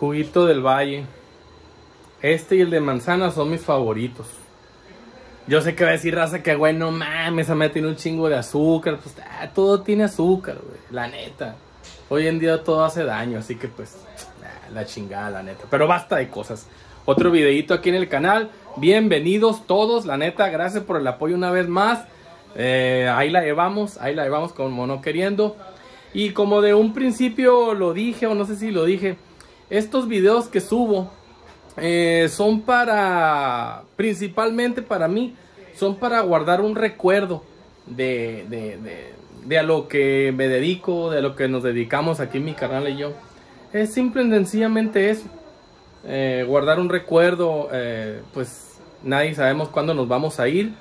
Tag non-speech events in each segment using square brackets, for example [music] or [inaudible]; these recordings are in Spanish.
Juguito del Valle. Este y el de manzana son mis favoritos. Yo sé que va a decir raza que, güey, no mames, esa me tiene un chingo de azúcar. Pues ah, todo tiene azúcar, güey, la neta. Hoy en día todo hace daño, así que pues, ah, la chingada, la neta. Pero basta de cosas. Otro videito aquí en el canal. Bienvenidos todos, la neta, gracias por el apoyo una vez más. Eh, ahí la llevamos, ahí la llevamos como no queriendo. Y como de un principio lo dije, o no sé si lo dije, estos videos que subo eh, son para, principalmente para mí, son para guardar un recuerdo de, de, a lo que me dedico, de a lo que nos dedicamos aquí en mi canal y yo. Es simple y sencillamente eso. Eh, guardar un recuerdo, eh, pues nadie sabemos cuándo nos vamos a ir.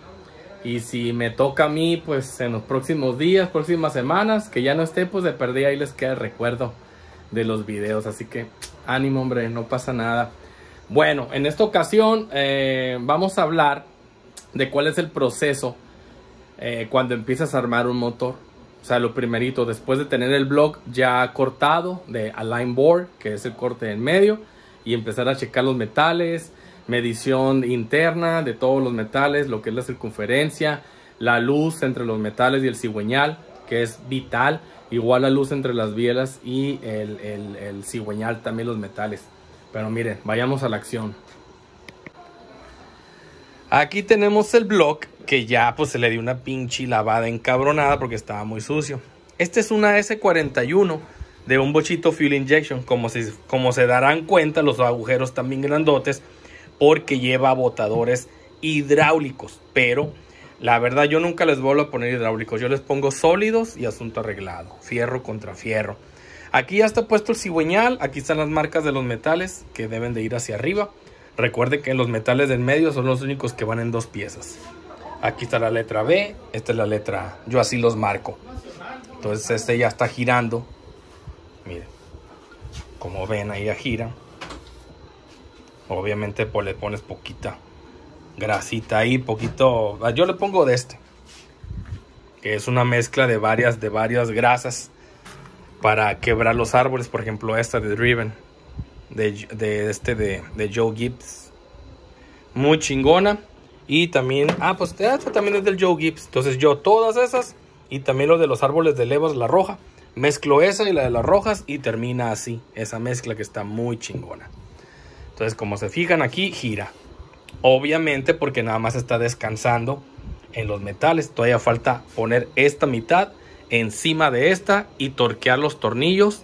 Y si me toca a mí, pues en los próximos días, próximas semanas, que ya no esté, pues de perdida ahí les queda el recuerdo de los videos. Así que ánimo, hombre, no pasa nada. Bueno, en esta ocasión eh, vamos a hablar de cuál es el proceso cuando empiezas a armar un motor. O sea, lo primerito, después de tener el blog ya cortado de align board, que es el corte en medio y empezar a checar los metales, medición interna de todos los metales, lo que es la circunferencia, la luz entre los metales y el cigüeñal, que es vital, igual la luz entre las bielas y el, el, cigüeñal, también los metales. Pero miren, vayamos a la acción. Aquí tenemos el block que ya pues se le dio una pinche lavada encabronada porque estaba muy sucio. Este es una S41 de un bochito fuel injection. Como, como se darán cuenta, los agujeros también grandotes porque lleva botadores hidráulicos. Pero la verdad yo nunca les vuelvo a poner hidráulicos. Yo les pongo sólidos y asunto arreglado. Fierro contra fierro. Aquí ya está puesto el cigüeñal. Aquí están las marcas de los metales que deben de ir hacia arriba. Recuerde que los metales del medio son los únicos que van en dos piezas. Aquí está la letra B, esta es la letra A. Yo así los marco. Entonces este ya está girando Miren, como ven ahí ya gira. Obviamente pues le pones poquita grasita ahí, poquito. Ah, yo le pongo de este, que es una mezcla de varias, de varias grasas para quebrar los árboles. Por ejemplo, esta de Driven, de, este de, de, Joe Gibbs, muy chingona. Y también, ah, pues esta también es del Joe Gibbs. Entonces yo todas esas y también lo de los árboles de levas, la roja Mezclo esa y la de las rojas y termina así. Esa mezcla que está muy chingona. Entonces, como se fijan aquí, gira. Obviamente porque nada más está descansando en los metales. Todavía falta poner esta mitad encima de esta y torquear los tornillos.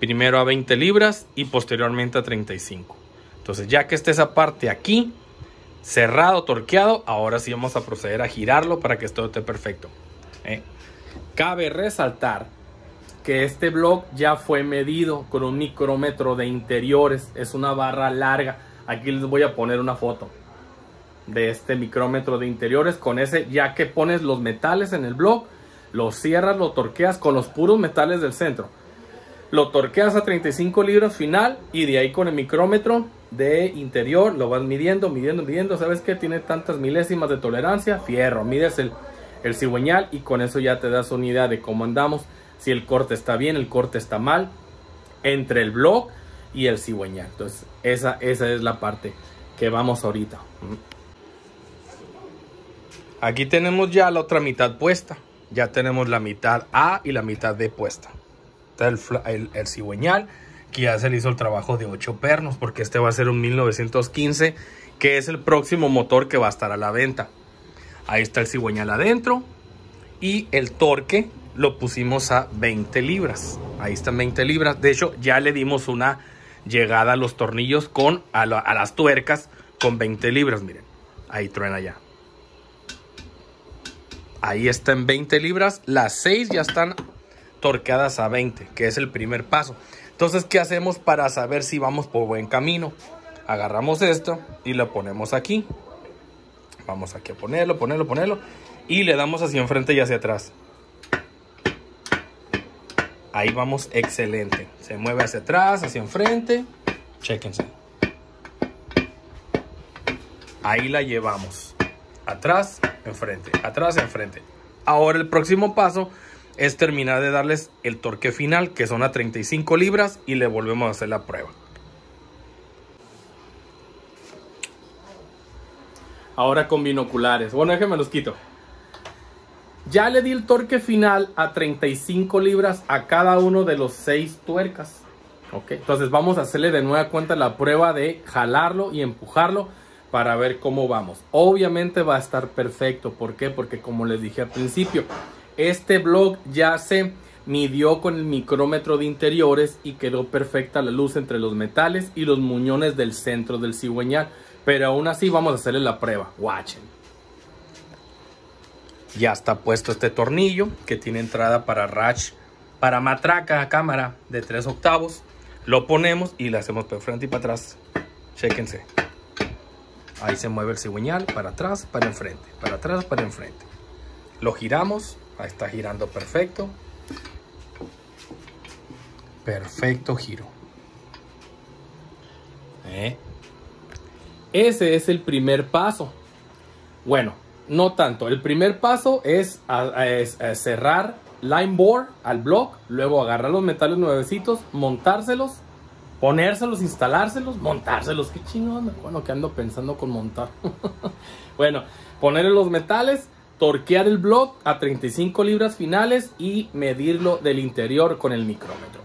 Primero a 20 libras y posteriormente a 35. Entonces, ya que esté esa parte aquí, cerrado, torqueado, ahora sí vamos a proceder a girarlo para que esto esté perfecto. ¿eh? Cabe resaltar que este blog ya fue medido con un micrómetro de interiores. Es una barra larga. Aquí les voy a poner una foto de este micrómetro de interiores. Con ese, ya que pones los metales en el blog, lo cierras, lo torqueas con los puros metales del centro. Lo torqueas a 35 libras final y de ahí con el micrómetro de interior lo vas midiendo, midiendo, midiendo. ¿Sabes que Tiene tantas milésimas de tolerancia. Fierro, mides el, el cigüeñal y con eso ya te das una idea de cómo andamos si el corte está bien, el corte está mal, entre el blog y el cigüeñal. Entonces, esa, esa es la parte que vamos ahorita. Aquí tenemos ya la otra mitad puesta. Ya tenemos la mitad A y la mitad B puesta. Está el, el, cigüeñal, que ya se le hizo el trabajo de 8 pernos, porque este va a ser un 1915, que es el próximo motor que va a estar a la venta. Ahí está el cigüeñal adentro y el torque lo pusimos a 20 libras. Ahí están 20 libras. De hecho, ya le dimos una llegada a los tornillos con a, las tuercas con 20 libras. Miren, ahí truena ya. Ahí está en 20 libras. Las 6 ya están torqueadas a 20, que es el primer paso. Entonces, ¿qué hacemos para saber si vamos por buen camino? Agarramos esto y lo ponemos aquí. Vamos aquí a ponerlo, ponerlo, ponerlo. Y le damos hacia enfrente y hacia atrás. Ahí vamos excelente. Se mueve hacia atrás, hacia enfrente. Chéquense. Ahí la llevamos. Atrás, enfrente. Atrás, enfrente. Ahora el próximo paso es terminar de darles el torque final, que son a 35 libras, y le volvemos a hacer la prueba. Ahora con binoculares. Bueno, déjenme los quito. Ya le di el torque final a 35 libras a cada uno de los 6 tuercas. Ok, entonces vamos a hacerle de nueva cuenta la prueba de jalarlo y empujarlo para ver cómo vamos. Obviamente va a estar perfecto. ¿Por qué? Porque como les dije al principio, este blog ya se midió con el micrómetro de interiores y quedó perfecta la luz entre los metales y los muñones del centro del cigüeñal. Pero aún así vamos a hacerle la prueba. Watchen. Ya está puesto este tornillo que tiene entrada para ratch, para matraca cámara de 3 octavos. Lo ponemos y le hacemos para frente y para atrás. Chéquense. Ahí se mueve el cigüeñal para atrás, para enfrente, para atrás, para enfrente. Lo giramos. Ahí está girando perfecto. Perfecto giro. ¿Eh? Ese es el primer paso. Bueno, no tanto. El primer paso es, cerrar line board al block, luego agarrar los metales nuevecitos, montárselos, ponérselos, instalárselos, montárselos. Qué chingón, bueno, que ando pensando con montar. [laughs] bueno, ponerle los metales, torquear el block a 35 libras finales y medirlo del interior con el micrómetro.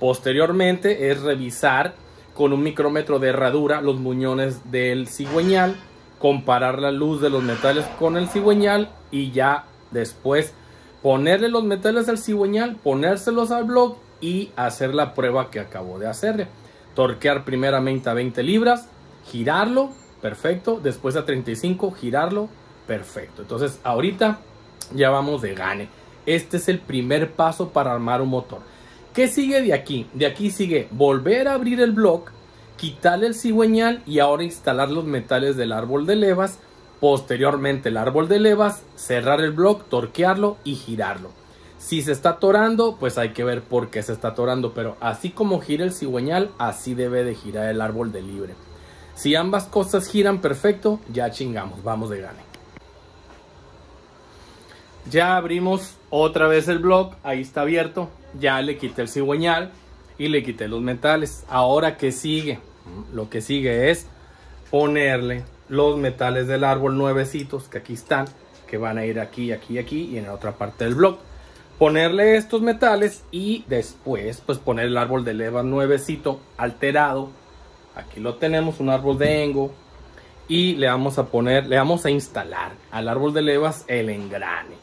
Posteriormente es revisar con un micrómetro de herradura los muñones del cigüeñal, comparar la luz de los metales con el cigüeñal y ya después ponerle los metales al cigüeñal, ponérselos al blog y hacer la prueba que acabo de hacerle. Torquear primeramente a 20 libras, girarlo, perfecto, después a 35, girarlo, perfecto. Entonces ahorita ya vamos de gane. Este es el primer paso para armar un motor. ¿Qué sigue de aquí? De aquí sigue volver a abrir el block, quitarle el cigüeñal y ahora instalar los metales del árbol de levas. Posteriormente el árbol de levas, cerrar el block, torquearlo y girarlo. Si se está atorando, pues hay que ver por qué se está atorando. Pero así como gira el cigüeñal, así debe de girar el árbol de libre. Si ambas cosas giran perfecto, ya chingamos, vamos de gane. Ya abrimos otra vez el block, ahí está abierto ya le quité el cigüeñal y le quité los metales. Ahora, ¿qué sigue? Lo que sigue es ponerle los metales del árbol nuevecitos que aquí están, que van a ir aquí, aquí, aquí y en la otra parte del bloque. Ponerle estos metales y después pues poner el árbol de leva nuevecito alterado. Aquí lo tenemos, un árbol de engo. Y le vamos a poner, le vamos a instalar al árbol de levas el engrane.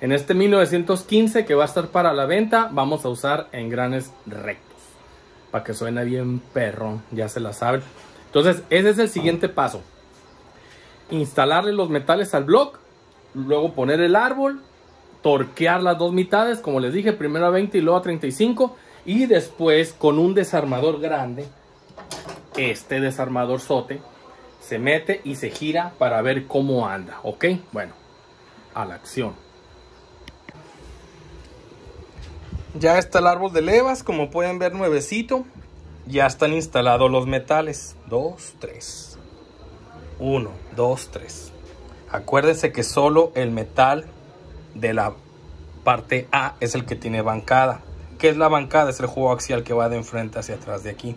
En este 1915 que va a estar para la venta, vamos a usar engranes rectos. Para que suene bien perro, ya se la saben. Entonces, ese es el siguiente paso. Instalarle los metales al block, luego poner el árbol, torquear las dos mitades, como les dije, primero a 20 y luego a 35. Y después con un desarmador grande, este desarmador sote, se mete y se gira para ver cómo anda. ¿Ok? Bueno, a la acción. Ya está el árbol de levas, como pueden ver nuevecito. Ya están instalados los metales. 2, 3. 1, 2, 3. Acuérdense que solo el metal de la parte A es el que tiene bancada. ¿Qué es la bancada? Es el juego axial que va de enfrente hacia atrás de aquí.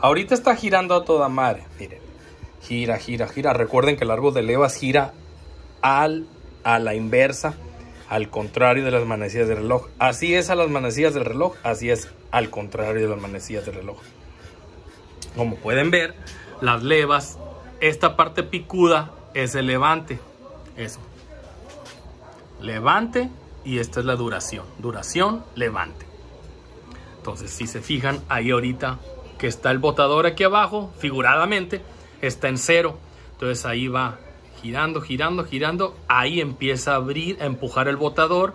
Ahorita está girando a toda madre. Miren. Gira, gira, gira. Recuerden que el árbol de levas gira al, a la inversa al contrario de las manecillas del reloj. Así es a las manecillas del reloj, así es al contrario de las manecillas del reloj. Como pueden ver, las levas, esta parte picuda es el levante. Eso. Levante y esta es la duración. Duración, levante. Entonces, si se fijan, ahí ahorita que está el botador aquí abajo, figuradamente, está en cero. Entonces ahí va girando, girando, girando, ahí empieza a abrir, a empujar el botador,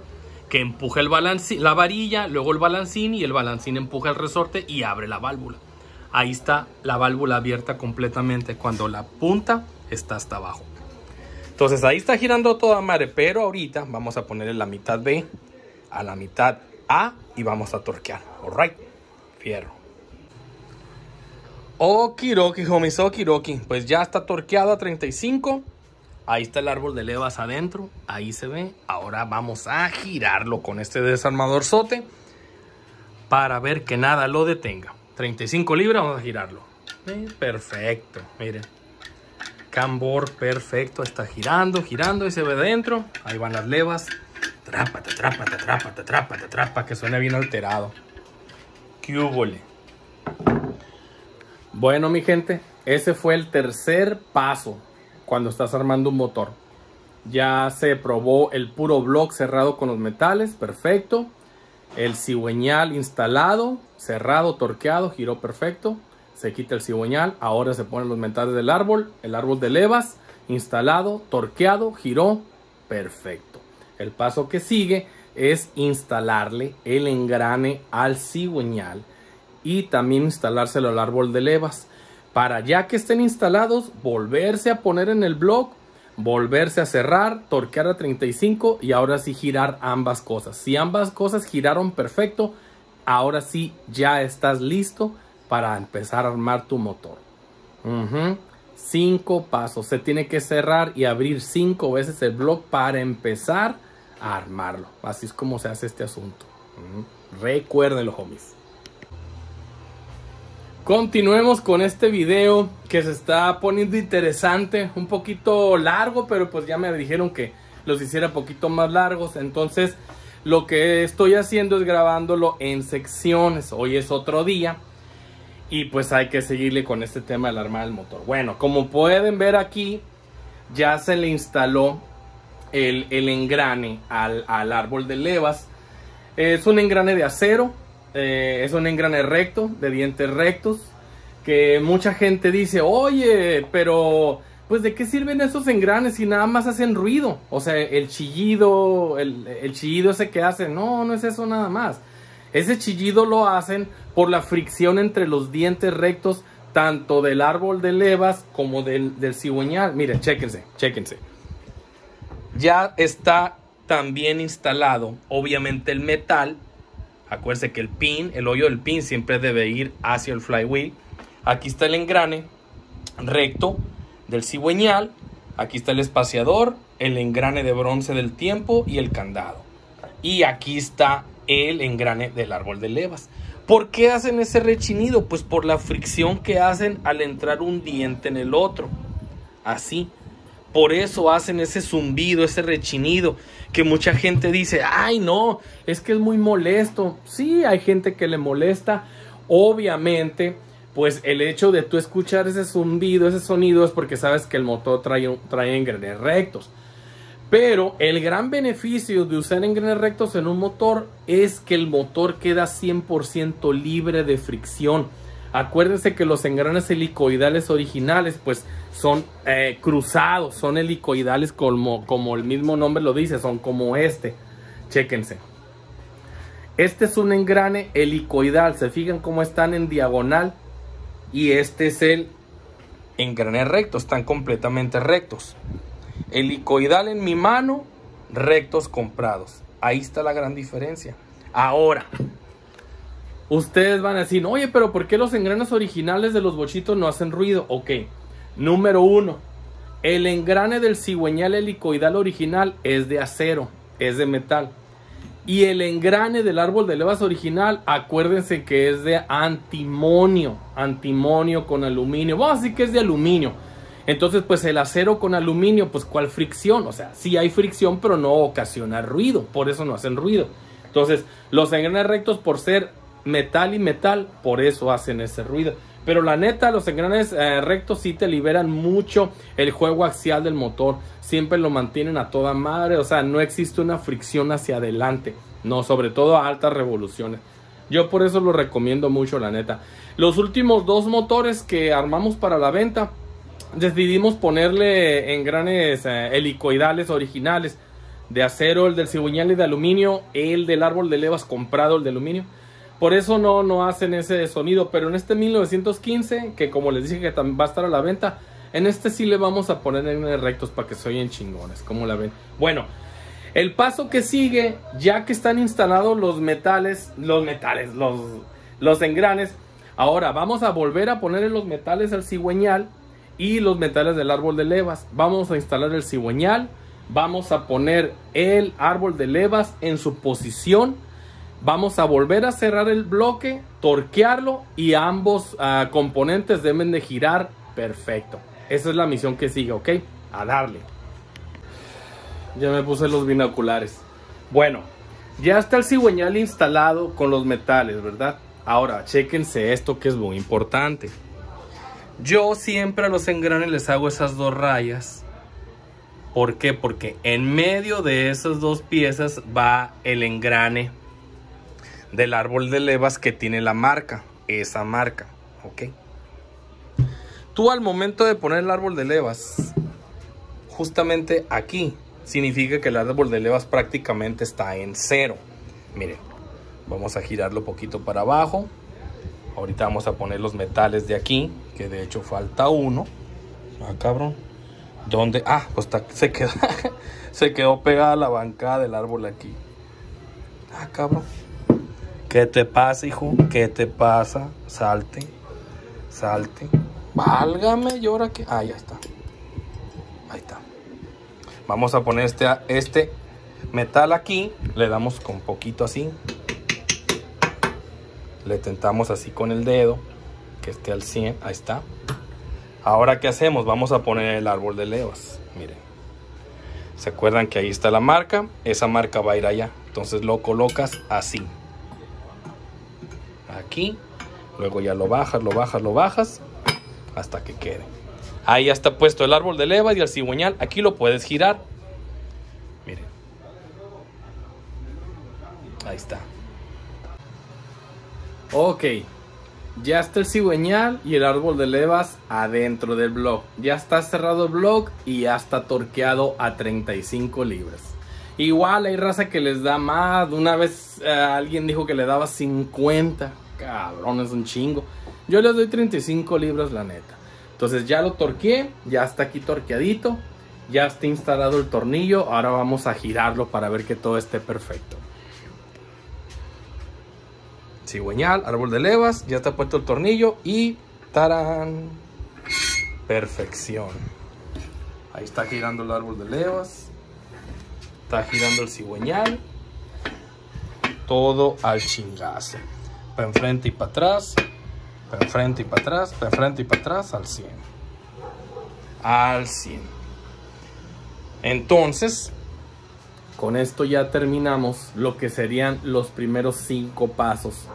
que empuja el la varilla, luego el balancín y el balancín empuja el resorte y abre la válvula. Ahí está la válvula abierta completamente cuando la punta está hasta abajo. Entonces ahí está girando toda madre, pero ahorita vamos a ponerle la mitad B a la mitad A y vamos a torquear. Alright, fierro. Okiroki, homies, okiroki. Pues ya está torqueado a 35. Ahí está el árbol de levas adentro, ahí se ve. Ahora vamos a girarlo con este desarmador sote para ver que nada lo detenga. 35 libras, vamos a girarlo. perfecto, miren. cambor perfecto. Está girando, girando y se ve dentro. Ahí van las levas. Trápate, trápate, trápate, trápate, trápate, que suena bien alterado. ¿Qué Bueno, mi gente, ese fue el tercer paso cuando estás armando un motor. Ya se probó el puro block cerrado con los metales, perfecto. El cigüeñal instalado, cerrado, torqueado, giró perfecto. Se quita el cigüeñal, ahora se ponen los metales del árbol, el árbol de levas, instalado, torqueado, giró, perfecto. El paso que sigue es instalarle el engrane al cigüeñal y también instalárselo al árbol de levas para ya que estén instalados volverse a poner en el blog volverse a cerrar, torquear a 35 y ahora sí girar ambas cosas. Si ambas cosas giraron perfecto, ahora sí ya estás listo para empezar a armar tu motor. Cinco pasos. Se tiene que cerrar y abrir cinco veces el blog para empezar a armarlo. Así es como se hace este asunto. Recuérdenlo, homies. Continuemos con este video que se está poniendo interesante, un poquito largo, pero pues ya me dijeron que los hiciera poquito más largos, entonces lo que estoy haciendo es grabándolo en secciones, hoy es otro día y pues hay que seguirle con este tema del armar del motor. Bueno, como pueden ver aquí, ya se le instaló el, engrane al, árbol de levas, es un engrane de acero, eh, es un engrane recto, de dientes rectos, que mucha gente dice, oye, pero pues de qué sirven esos engranes si nada más hacen ruido. O sea, el chillido, el, el chillido ese que hacen, no, no es eso nada más. Ese chillido lo hacen por la fricción entre los dientes rectos, tanto del árbol de levas como del, del cigüeñal. Mire, chéquense, chéquense. Ya está también instalado, obviamente, el metal Acuérdense que el pin, el hoyo del pin siempre debe ir hacia el flywheel. Aquí está el engrane recto del cigüeñal. Aquí está el espaciador, el engrane de bronce del tiempo y el candado. Y aquí está el engrane del árbol de levas. ¿Por qué hacen ese rechinido? Pues por la fricción que hacen al entrar un diente en el otro. Así. Por eso hacen ese zumbido, ese rechinido, que mucha gente dice, ay no, es que es muy molesto. Sí, hay gente que le molesta. Obviamente, pues el hecho de tú escuchar ese zumbido, ese sonido, es porque sabes que el motor trae, trae engranes rectos. Pero el gran beneficio de usar engranes rectos en un motor es que el motor queda 100% libre de fricción. Acuérdense que los engranes helicoidales originales pues son eh, cruzados, son helicoidales como, como el mismo nombre lo dice, son como este. Chéquense. Este es un engrane helicoidal, se fijan cómo están en diagonal y este es el engrane recto, están completamente rectos. Helicoidal en mi mano, rectos comprados. Ahí está la gran diferencia. Ahora, Ustedes van a decir, oye, pero ¿por qué los engranes originales de los bochitos no hacen ruido? Ok, número uno, el engrane del cigüeñal helicoidal original es de acero, es de metal. Y el engrane del árbol de levas original, acuérdense que es de antimonio, antimonio con aluminio. Vamos a decir que es de aluminio. Entonces, pues el acero con aluminio, pues ¿cuál fricción? O sea, sí hay fricción, pero no ocasiona ruido, por eso no hacen ruido. Entonces, los engranes rectos, por ser metal y metal, por eso hacen ese ruido. Pero la neta, los engranes eh, rectos sí te liberan mucho el juego axial del motor. Siempre lo mantienen a toda madre. O sea, no existe una fricción hacia adelante. No, sobre todo a altas revoluciones. Yo por eso lo recomiendo mucho, la neta. Los últimos dos motores que armamos para la venta, decidimos ponerle engranes eh, helicoidales originales. De acero, el del cigüeñal y de aluminio. El del árbol de levas comprado, el de aluminio por eso no, no hacen ese sonido. Pero en este 1915, que como les dije que va a estar a la venta, en este sí le vamos a poner en rectos para que se oyen chingones. como la ven? Bueno, el paso que sigue, ya que están instalados los metales, los metales, los, los engranes, ahora vamos a volver a poner los metales al cigüeñal y los metales del árbol de levas. Vamos a instalar el cigüeñal, vamos a poner el árbol de levas en su posición Vamos a volver a cerrar el bloque, torquearlo y ambos ah, componentes deben de girar perfecto. esa es la misión que sigue, ¿ok? A darle. Ya me puse los binoculares. Bueno, ya está el cigüeñal instalado con los metales, ¿verdad? Ahora, chéquense esto que es muy importante. Yo siempre a los engranes les hago esas dos rayas. ¿Por qué? Porque en medio de esas dos piezas va el engrane del árbol de levas que tiene la marca. Esa marca, ¿ok? Tú al momento de poner el árbol de levas, justamente aquí, significa que el árbol de levas prácticamente está en cero. Miren, vamos a girarlo poquito para abajo. Ahorita vamos a poner los metales de aquí, que de hecho falta uno. Ah, cabrón. ¿Dónde? Ah, pues se quedó, [laughs] se quedó pegada la bancada del árbol aquí. Ah, cabrón. ¿Qué te pasa, hijo? ¿Qué te pasa? Salte, salte. Válgame, llora que... Ah, ya está. Ahí está. Vamos a poner este, este metal aquí. Le damos con poquito así. Le tentamos así con el dedo. Que esté al 100. Ahí está. Ahora, ¿qué hacemos? Vamos a poner el árbol de levas. Miren. ¿Se acuerdan que ahí está la marca? Esa marca va a ir allá. Entonces lo colocas así. Aquí. Luego ya lo bajas, lo bajas, lo bajas. Hasta que quede. Ahí ya está puesto el árbol de levas y el cigüeñal. Aquí lo puedes girar. Miren. Ahí está. Ok. Ya está el cigüeñal y el árbol de levas adentro del blog. Ya está cerrado el blog y ya está torqueado a 35 libras. Igual hay raza que les da más. Una vez eh, alguien dijo que le daba 50. Cabrón, es un chingo. Yo les doy 35 libras, la neta. Entonces ya lo torqueé, ya está aquí torqueadito. Ya está instalado el tornillo. Ahora vamos a girarlo para ver que todo esté perfecto cigüeñal, árbol de levas, ya está puesto el tornillo y ¡tarán! Perfección. Ahí está girando el árbol de levas. Está girando el cigüeñal. Todo al chingazo. Para enfrente y para atrás. Para enfrente y para atrás. Para enfrente y para atrás al 100. Al 100. Entonces, con esto ya terminamos lo que serían los primeros cinco pasos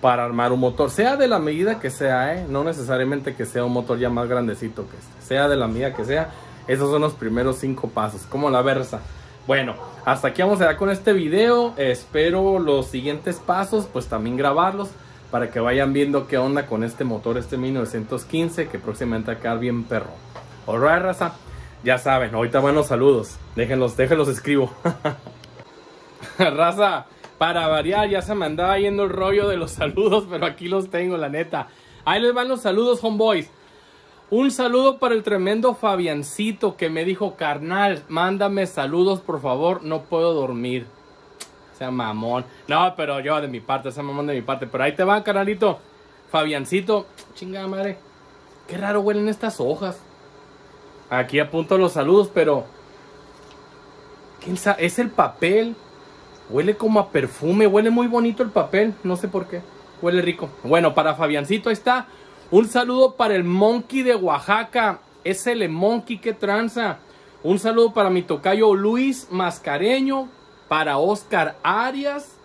para armar un motor, sea de la medida que sea, ¿eh? no necesariamente que sea un motor ya más grandecito que este, sea de la medida que sea, esos son los primeros cinco pasos, como la versa. Bueno, hasta aquí vamos a dar con este video, espero los siguientes pasos, pues también grabarlos para que vayan viendo qué onda con este motor, este 1915, que próximamente va a quedar bien perro. Alright, raza, ya saben, ahorita buenos saludos, déjenlos, déjenlos escribo. [laughs] raza. Para variar, ya se me andaba yendo el rollo de los saludos, pero aquí los tengo, la neta. Ahí les van los saludos, homeboys. Un saludo para el tremendo Fabiancito que me dijo, carnal, mándame saludos, por favor, no puedo dormir. O sea, mamón. No, pero yo de mi parte, esa mamón de mi parte. Pero ahí te va, carnalito. Fabiancito, chingada madre. Qué raro huelen estas hojas. Aquí apunto los saludos, pero... ¿Quién sabe? Es el papel. Huele como a perfume, huele muy bonito el papel, no sé por qué. Huele rico. Bueno, para Fabiancito ahí está. Un saludo para el Monkey de Oaxaca. Es el Monkey que tranza. Un saludo para mi tocayo Luis Mascareño. Para Oscar Arias.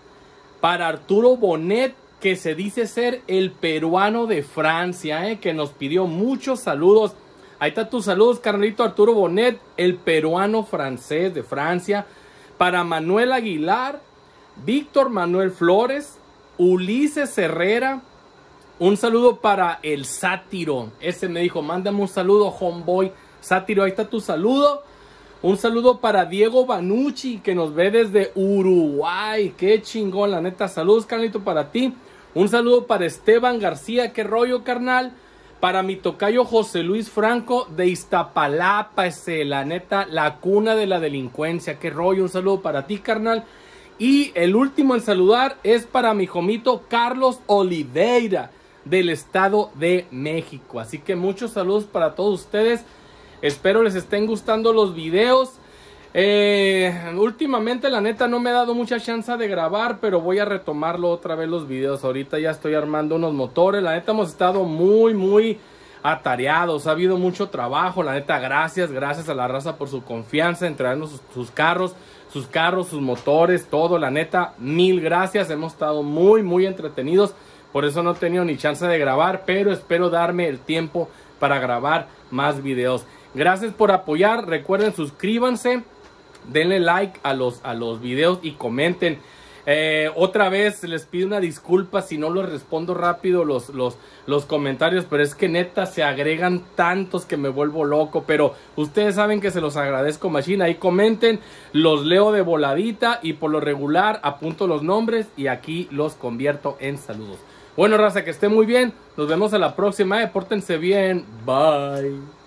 Para Arturo Bonet, que se dice ser el peruano de Francia, eh, que nos pidió muchos saludos. Ahí está tus saludos, carnalito Arturo Bonet, el peruano francés de Francia para Manuel Aguilar, Víctor Manuel Flores, Ulises Herrera. Un saludo para el sátiro. Ese me dijo, mándame un saludo, homeboy. Sátiro, ahí está tu saludo. Un saludo para Diego Banucci, que nos ve desde Uruguay. Qué chingón, la neta. Saludos, carnito, para ti. Un saludo para Esteban García. Qué rollo, carnal. Para mi tocayo José Luis Franco de Iztapalapa, ese, la neta, la cuna de la delincuencia. Qué rollo, un saludo para ti, carnal. Y el último en saludar es para mi jomito Carlos Oliveira del Estado de México. Así que muchos saludos para todos ustedes. Espero les estén gustando los videos. Eh, últimamente la neta no me he dado mucha chance de grabar, pero voy a retomarlo otra vez los videos. Ahorita ya estoy armando unos motores. La neta hemos estado muy, muy atareados, ha habido mucho trabajo, la neta, gracias, gracias a la raza por su confianza en traernos sus, sus carros, sus carros, sus motores, todo, la neta, mil gracias, hemos estado muy, muy entretenidos, por eso no he tenido ni chance de grabar, pero espero darme el tiempo para grabar más videos. Gracias por apoyar, recuerden suscríbanse, denle like a los, a los videos y comenten. Eh, otra vez les pido una disculpa si no los respondo rápido los, los, los comentarios, pero es que neta se agregan tantos que me vuelvo loco. Pero ustedes saben que se los agradezco, Machine. Ahí comenten, los leo de voladita y por lo regular apunto los nombres y aquí los convierto en saludos. Bueno, raza, que esté muy bien. Nos vemos a la próxima. Eh. Pórtense bien. Bye.